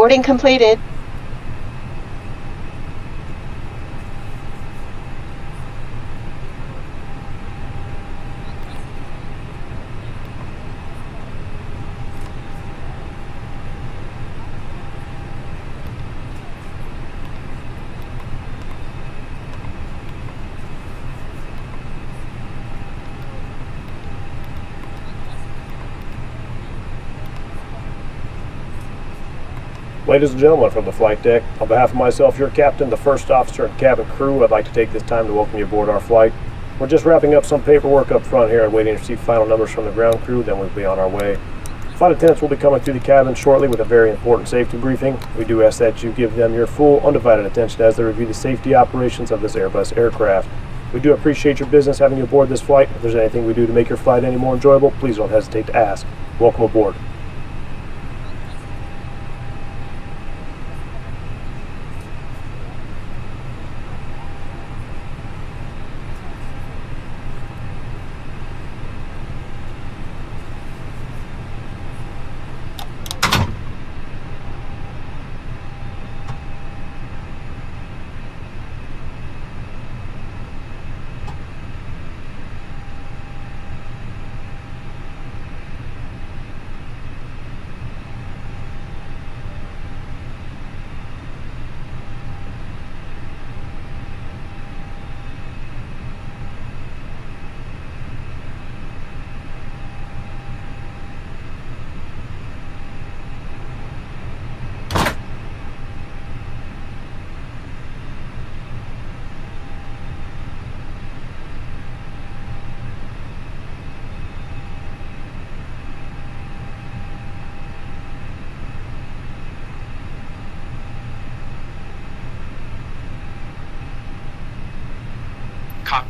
Boarding completed. Ladies and gentlemen from the flight deck, on behalf of myself, your captain, the first officer, and cabin crew, I'd like to take this time to welcome you aboard our flight. We're just wrapping up some paperwork up front here and waiting to receive final numbers from the ground crew, then we'll be on our way. Flight attendants will be coming through the cabin shortly with a very important safety briefing. We do ask that you give them your full, undivided attention as they review the safety operations of this Airbus aircraft. We do appreciate your business having you aboard this flight. If there's anything we do to make your flight any more enjoyable, please don't hesitate to ask. Welcome aboard.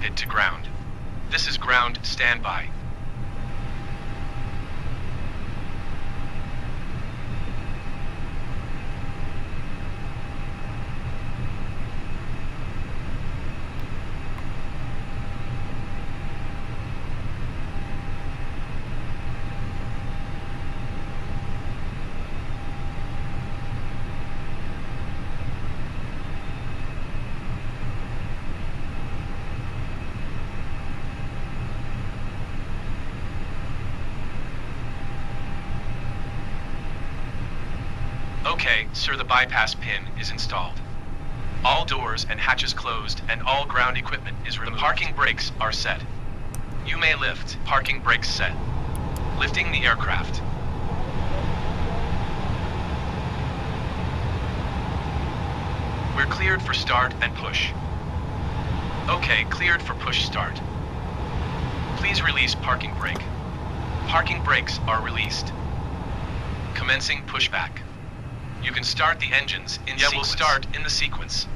Cockpit to ground. This is ground standby. Okay, sir, the bypass pin is installed. All doors and hatches closed and all ground equipment is removed. The parking brakes are set. You may lift. Parking brakes set. Lifting the aircraft. We're cleared for start and push. Okay, cleared for push start. Please release parking brake. Parking brakes are released. Commencing pushback. You can start the engines in yeah, sequence. we'll start in the sequence.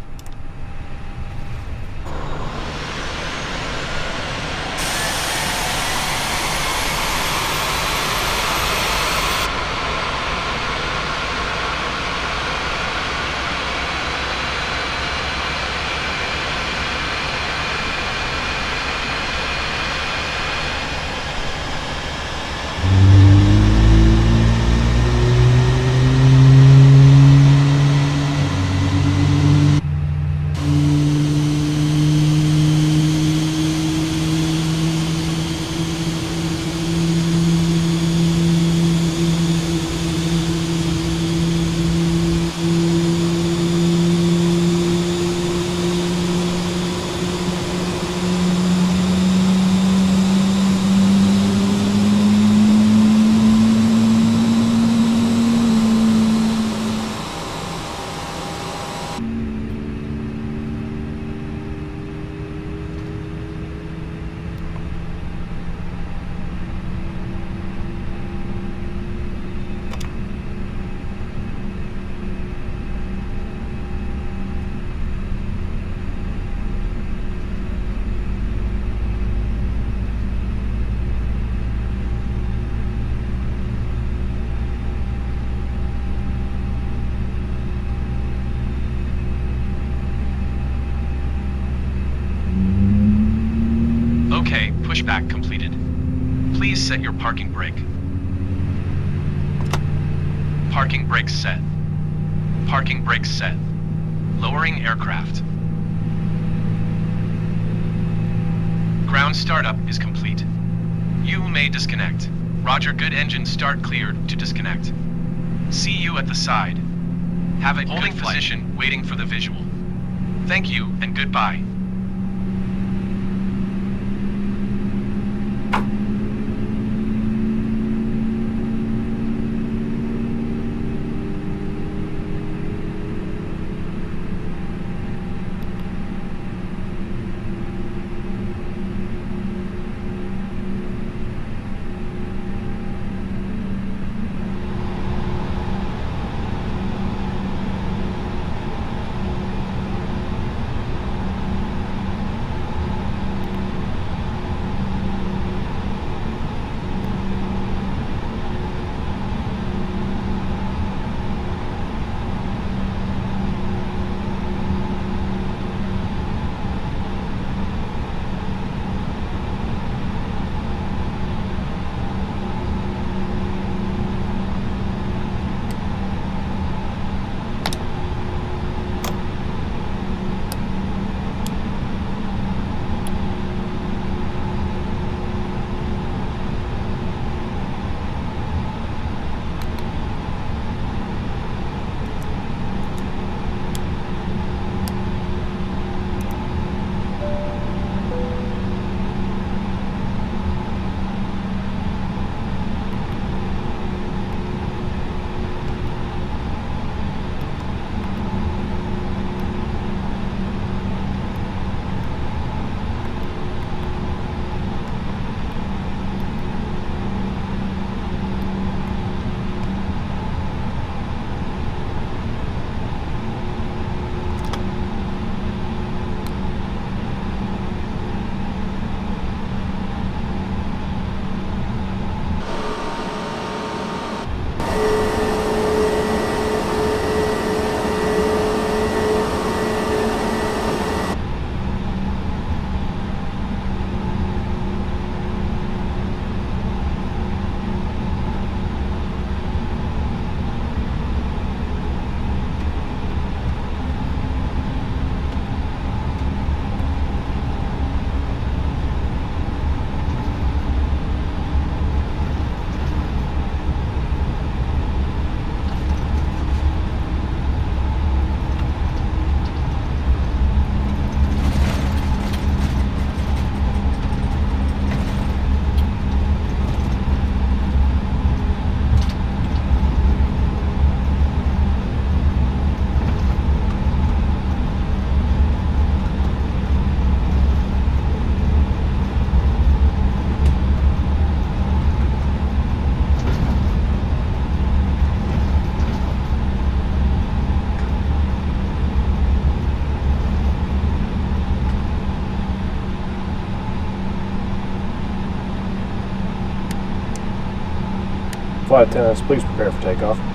Okay, pushback completed. Please set your parking brake. Parking brake set. Parking brakes set. Lowering aircraft. Ground startup is complete. You may disconnect. Roger, good engine start cleared to disconnect. You at the side. Have a holding position waiting for the visual. Thank you and goodbye. Flight attendants, uh, please prepare for takeoff.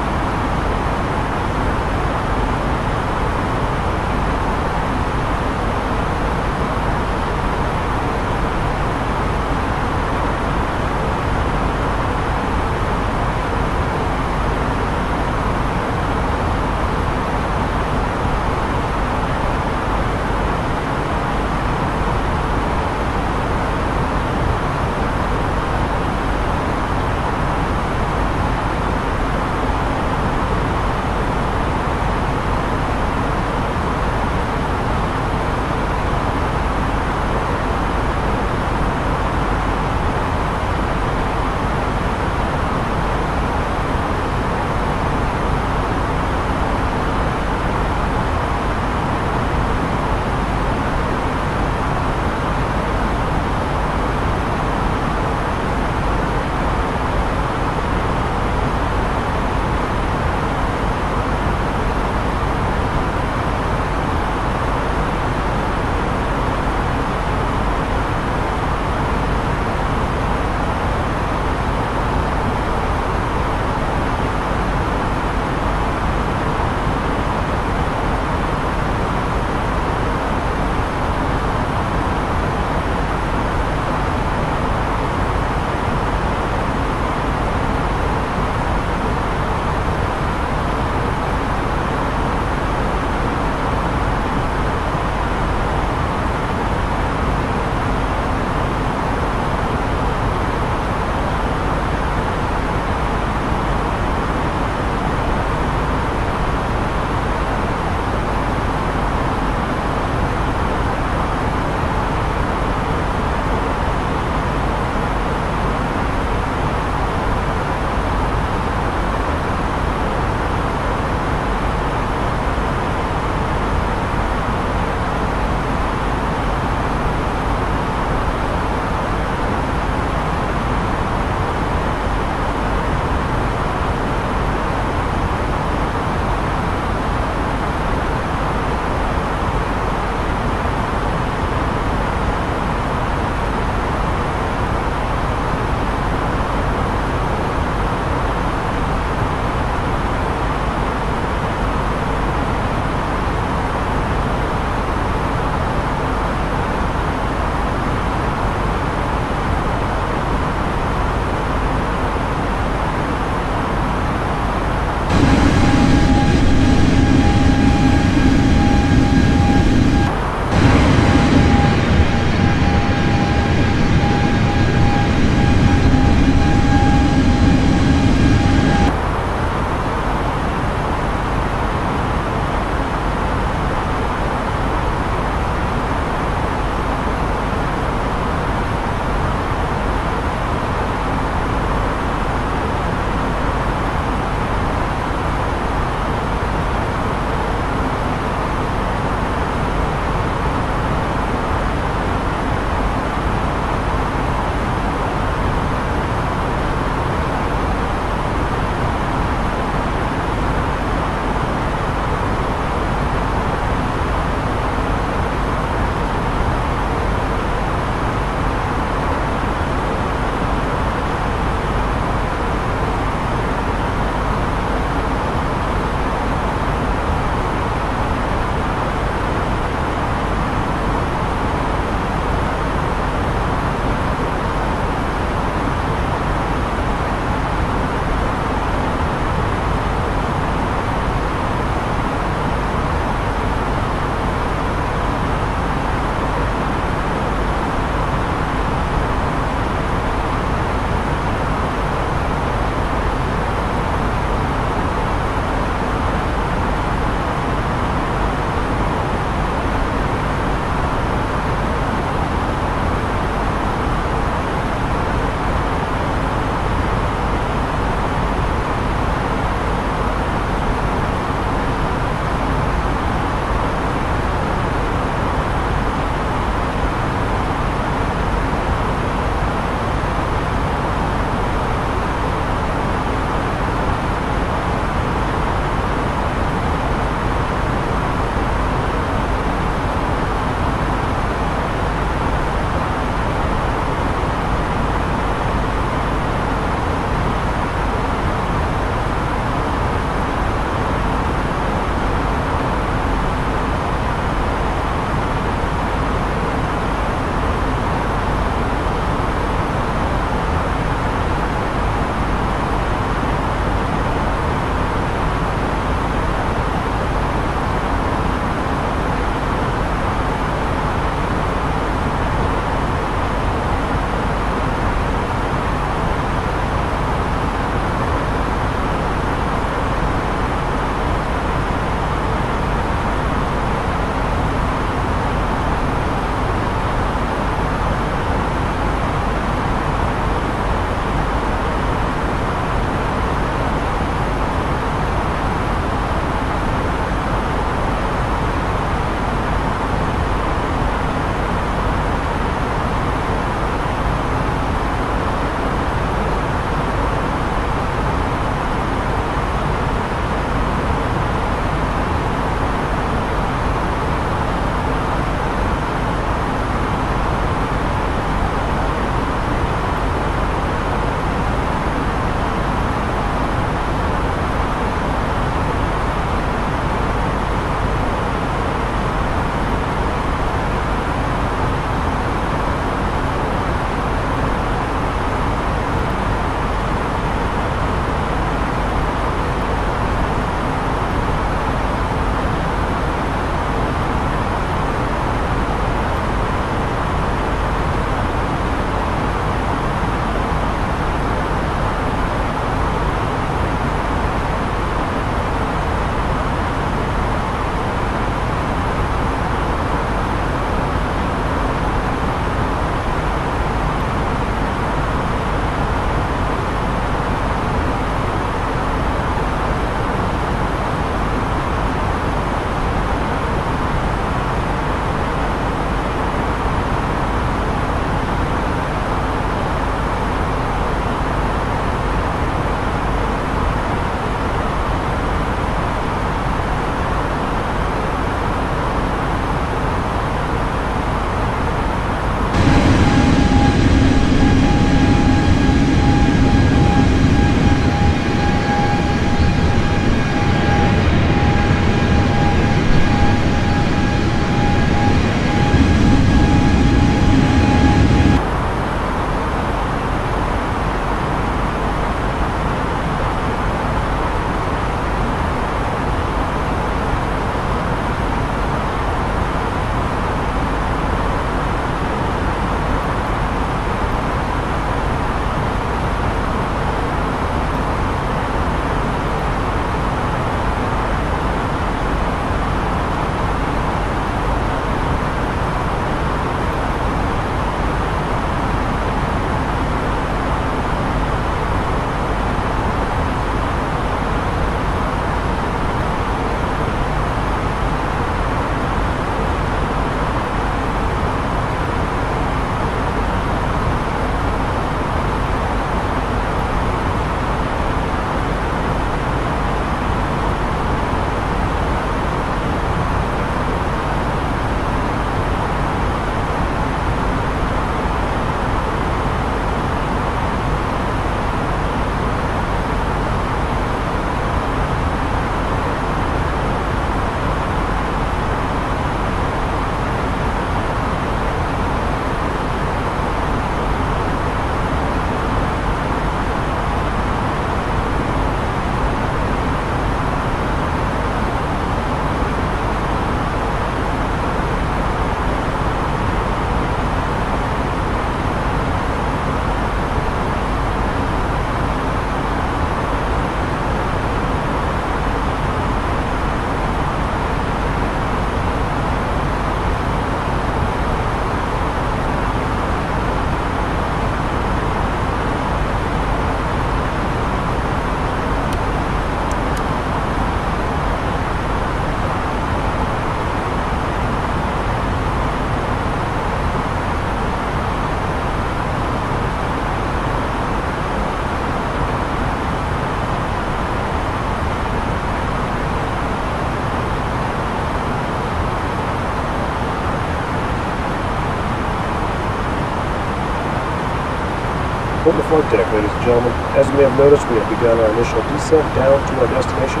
Pull the flight deck, ladies and gentlemen. As you may have noticed, we have begun our initial descent down to our destination.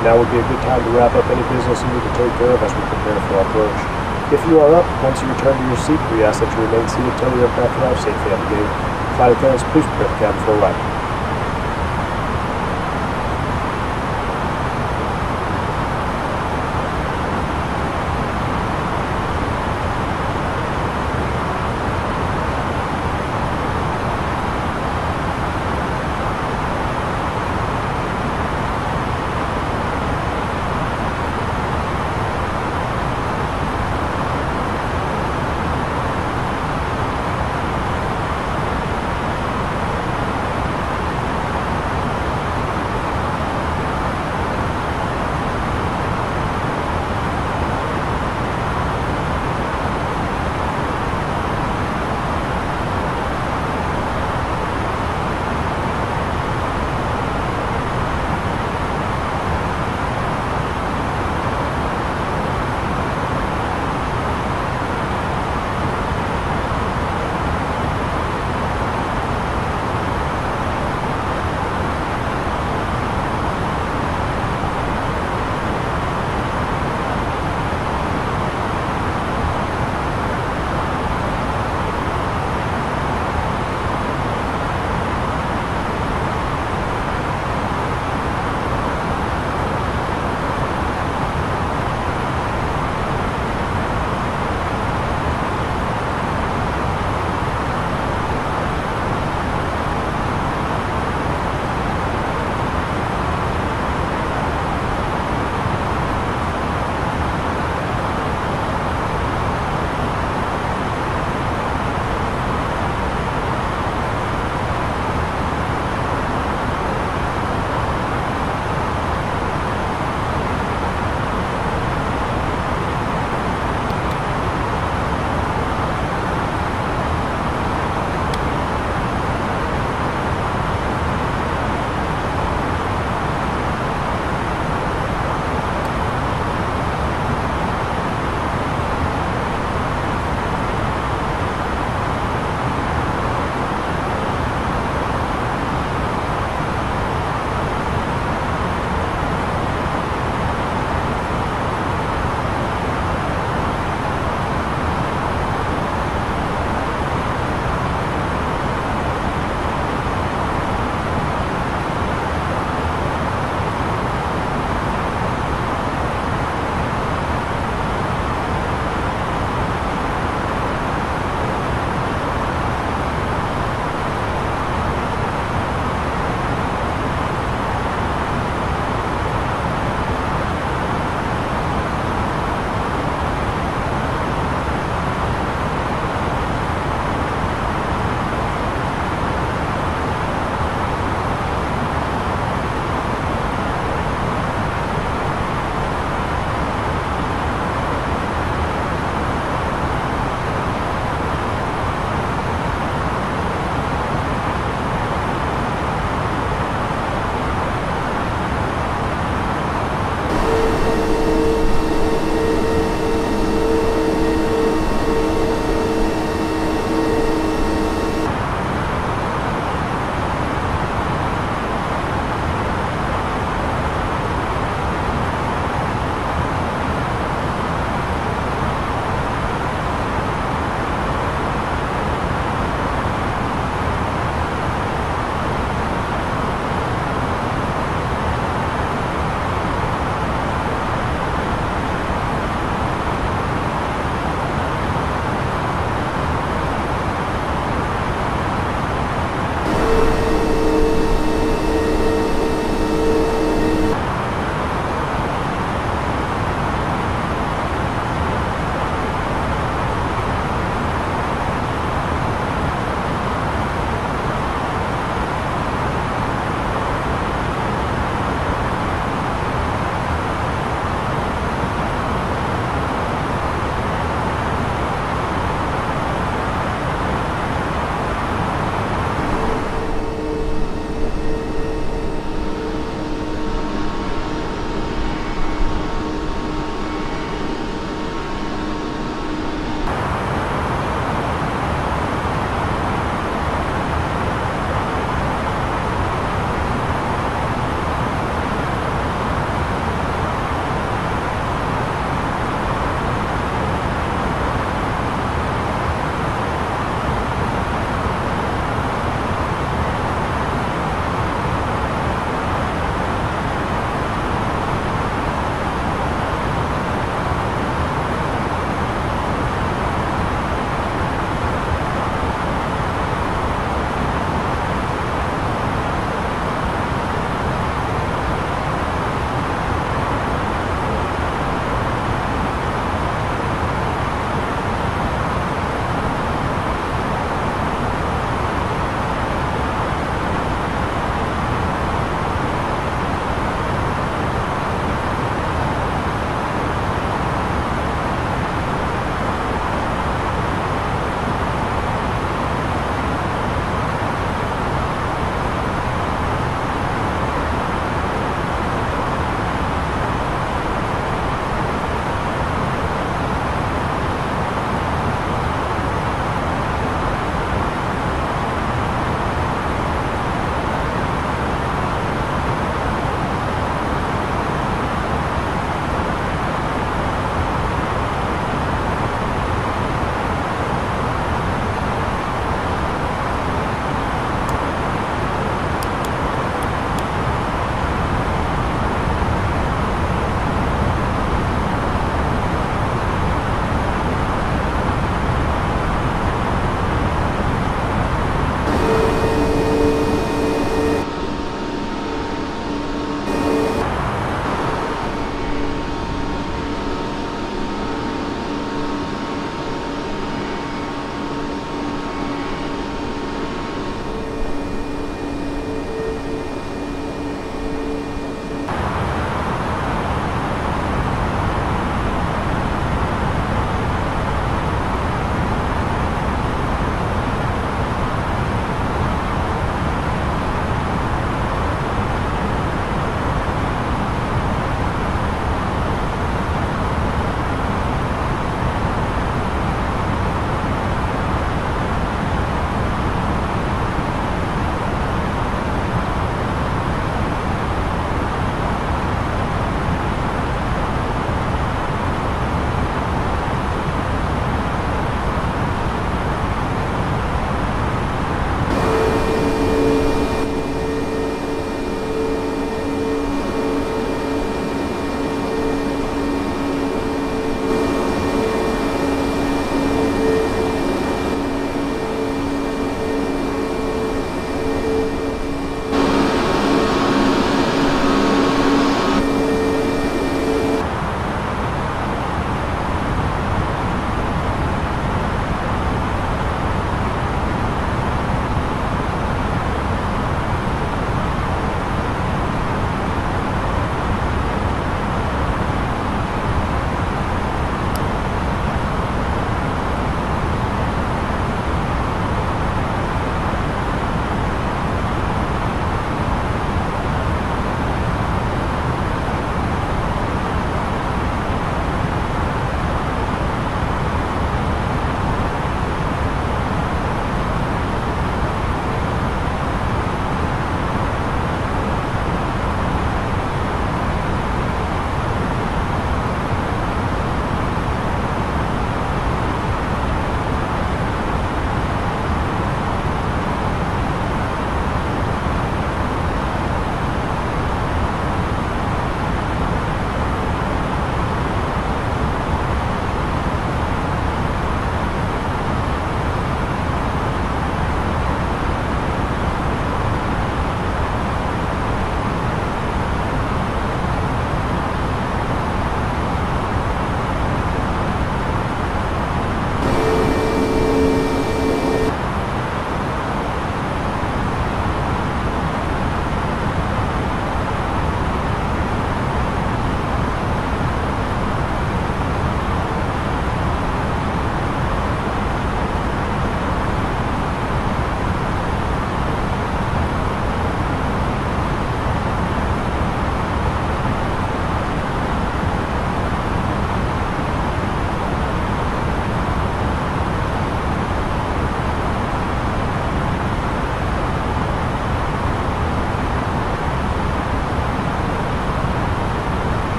Now would be a good time to wrap up any business you need to take care of as we prepare for our approach. If you are up, once you return to your seat, we ask that you remain seated until the aircraft arrives safely at the gate. Flight attendants, please prepare the cabin for a.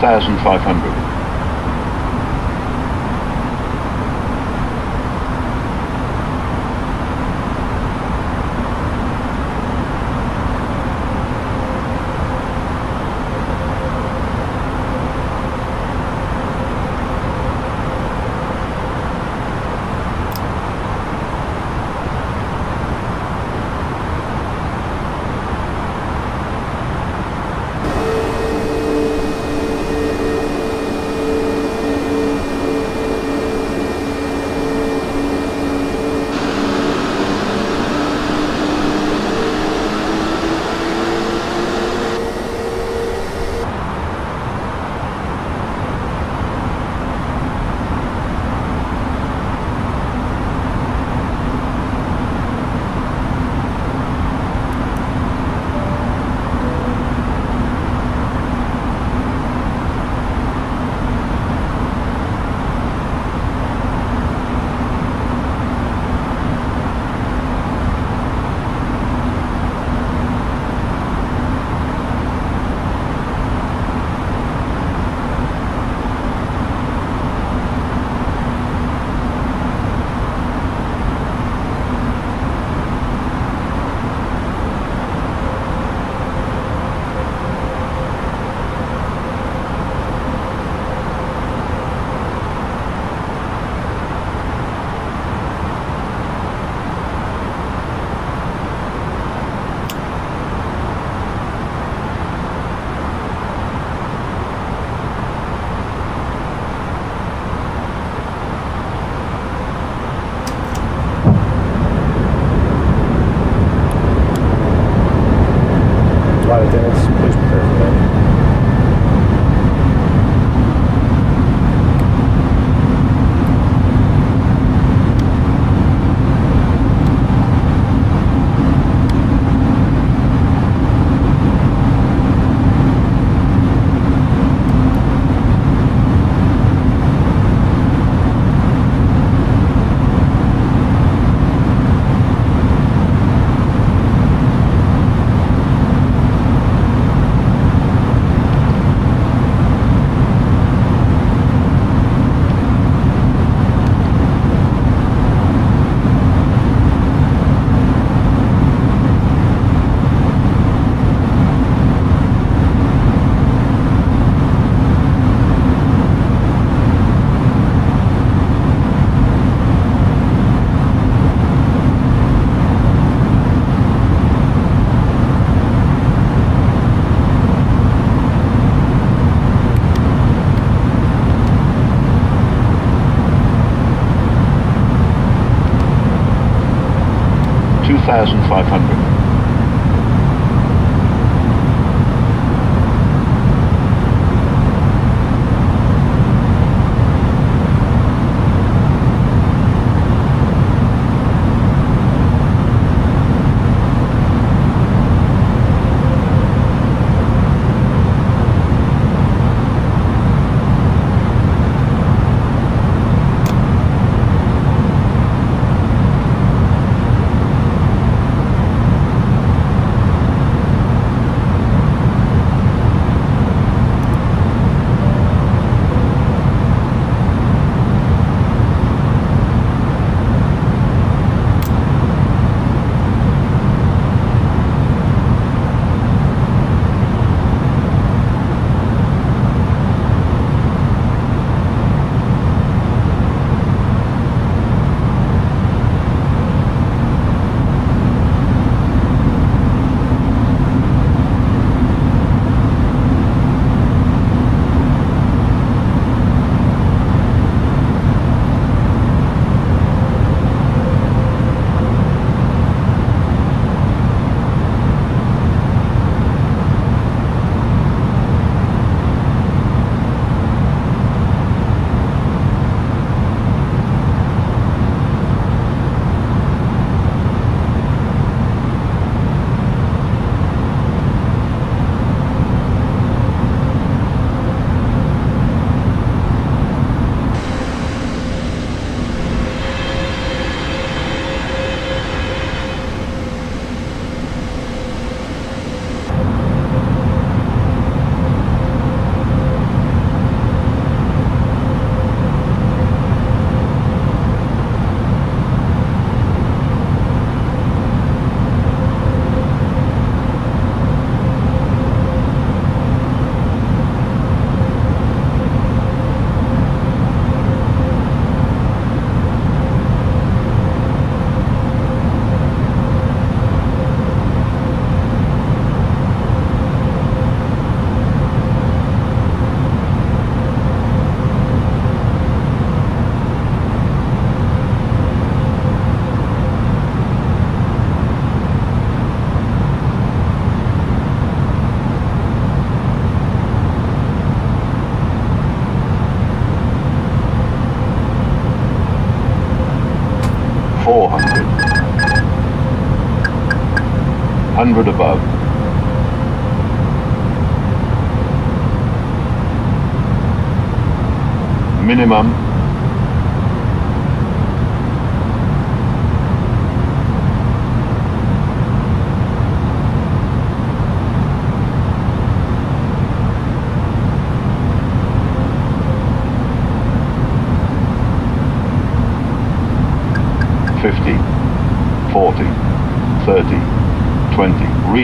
1,500.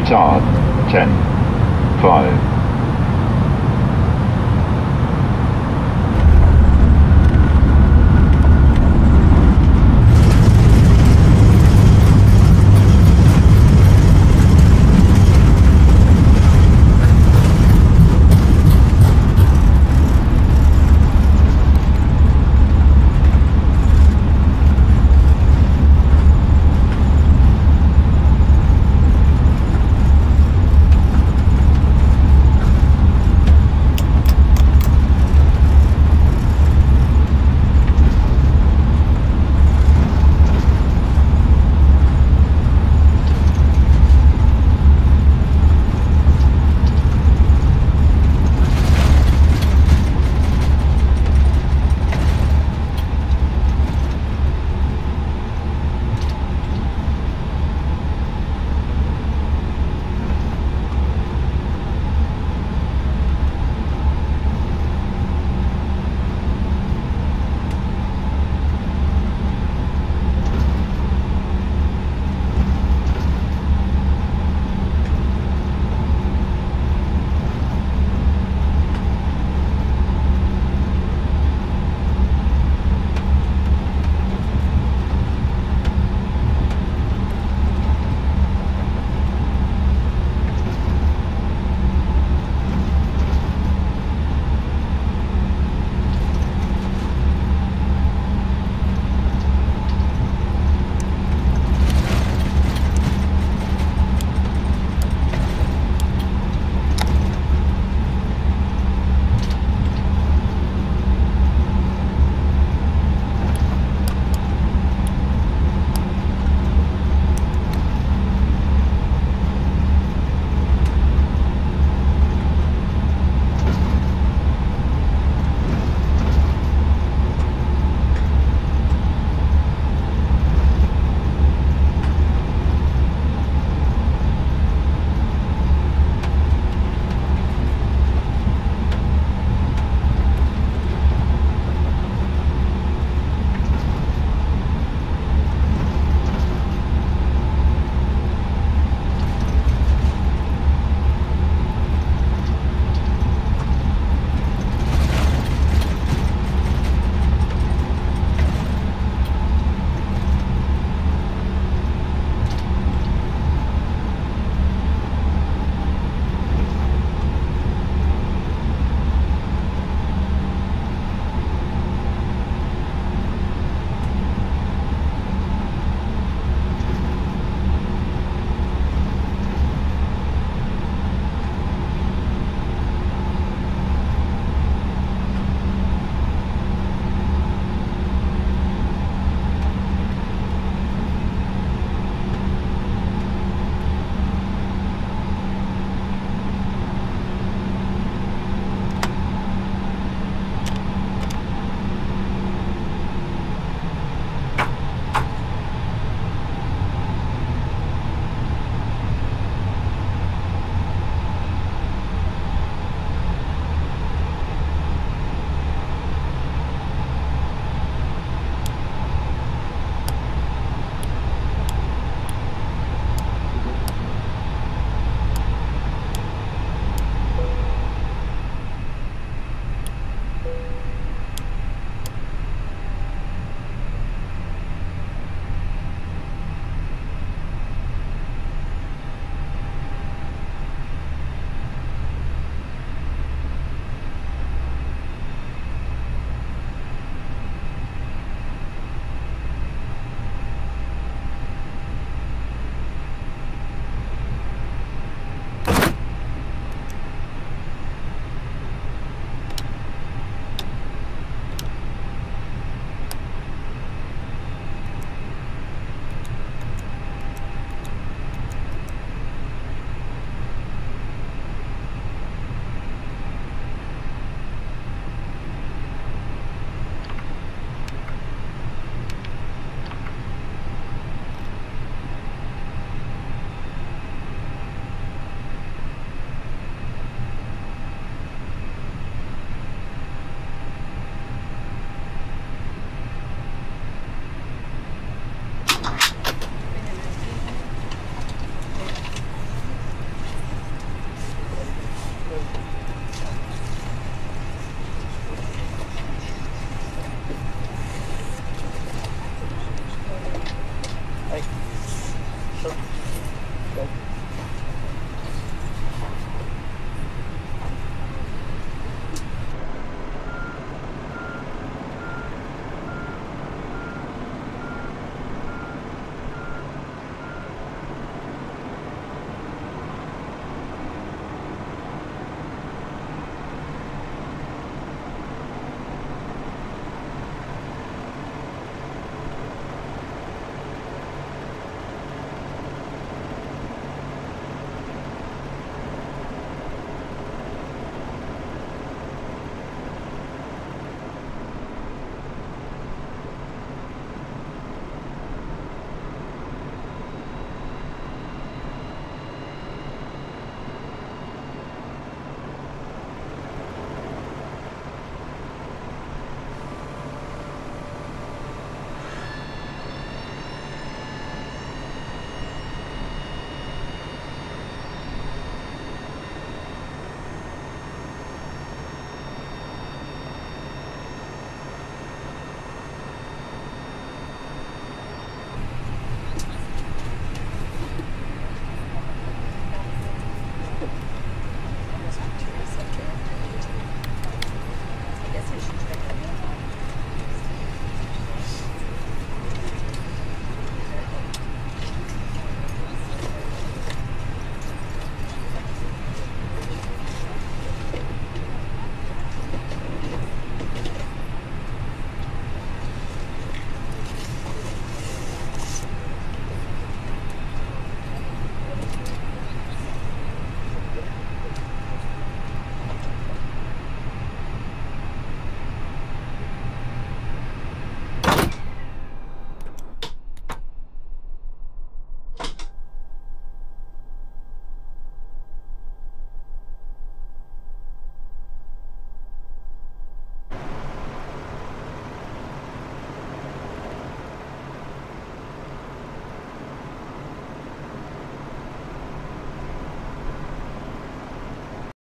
retard 10, 5,